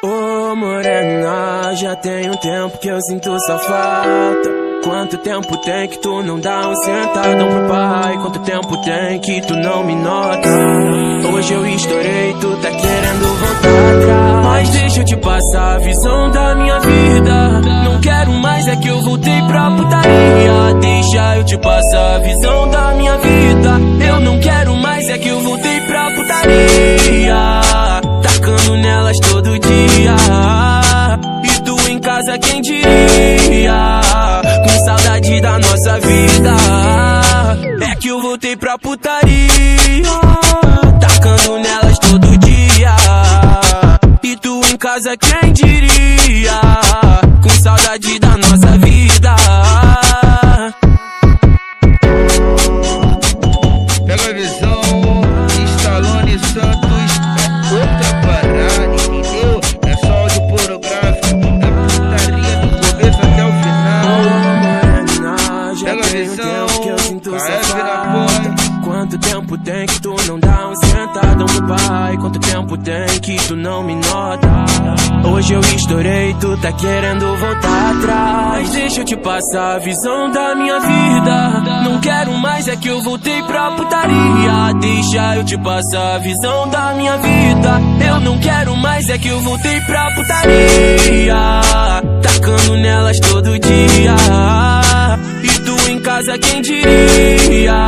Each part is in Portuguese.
Ô morena, já tem um tempo que eu sinto sua falta. Quanto tempo tem que tu não dá um sentadão pro pai? Quanto tempo tem que tu não me nota? Hoje eu estourei, tu tá querendo voltar atrás. Mas deixa eu te passar a visão da minha vida. Não quero mais, é que eu voltei pra putaria. Deixa eu te passar casa, quem diria? Com saudade da nossa vida. É que eu voltei pra putaria. Tacando nelas todo dia. E tu em casa, quem diria? Com saudade da nossa vida. Tempo tem que tu não dá um sentadão pro pai? Quanto tempo tem que tu não me nota? Hoje eu estourei, tu tá querendo voltar atrás. Deixa eu te passar a visão da minha vida. Não quero mais, é que eu voltei pra putaria. Deixa eu te passar a visão da minha vida. Eu não quero mais, é que eu voltei pra putaria. Tacando nelas todo dia. E tu em casa, quem diria?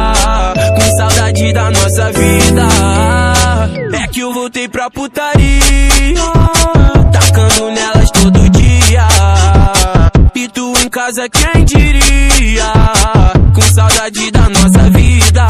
Pra putaria. Tacando nelas todo dia. E tu em casa, quem diria? Com saudade da nossa vida.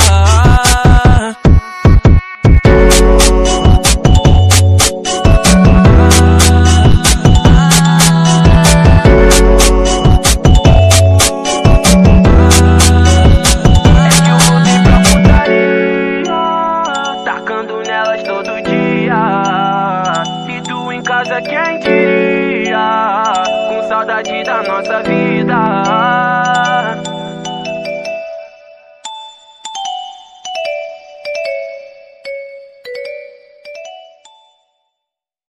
quem diria, com saudade da nossa vida.